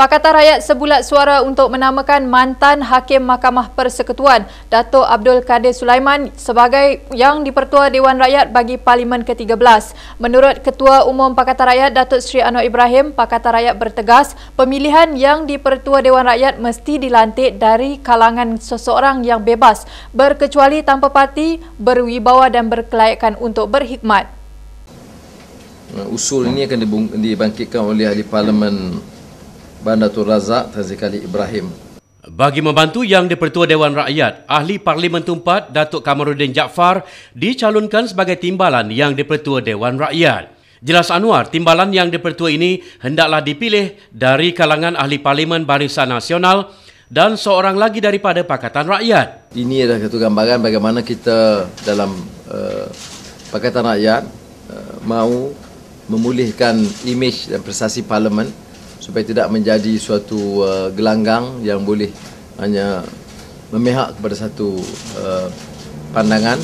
Pakatan Rakyat sebulat suara untuk menamakan mantan Hakim Mahkamah Persekutuan Datuk Abdul Kadir Sulaiman sebagai yang dipertua Dewan Rakyat bagi Parlimen ke-13. Menurut Ketua Umum Pakatan Rakyat Datuk Seri Anwar Ibrahim, Pakatan Rakyat bertegas pemilihan yang dipertua Dewan Rakyat mesti dilantik dari kalangan seseorang yang bebas berkecuali tanpa parti, berwibawa dan berkelayakan untuk berkhidmat. Usul ini akan dibangkitkan oleh ahli parlimen Bandar Tun Razak Tazik Ali Ibrahim. Bagi membantu Yang di-Pertua Dewan Rakyat, Ahli Parlimen Tumpat Datuk Kamarudin Jaafar dicalonkan sebagai timbalan Yang di-Pertua Dewan Rakyat. Jelas Anwar, timbalan Yang di-Pertua ini hendaklah dipilih dari kalangan Ahli Parlimen Barisan Nasional dan seorang lagi daripada Pakatan Rakyat. Ini adalah satu gambaran bagaimana kita dalam uh, Pakatan Rakyat uh, mahu memulihkan imej dan prestasi Parlimen supaya tidak menjadi suatu uh, gelanggang yang boleh hanya memihak kepada satu uh, pandangan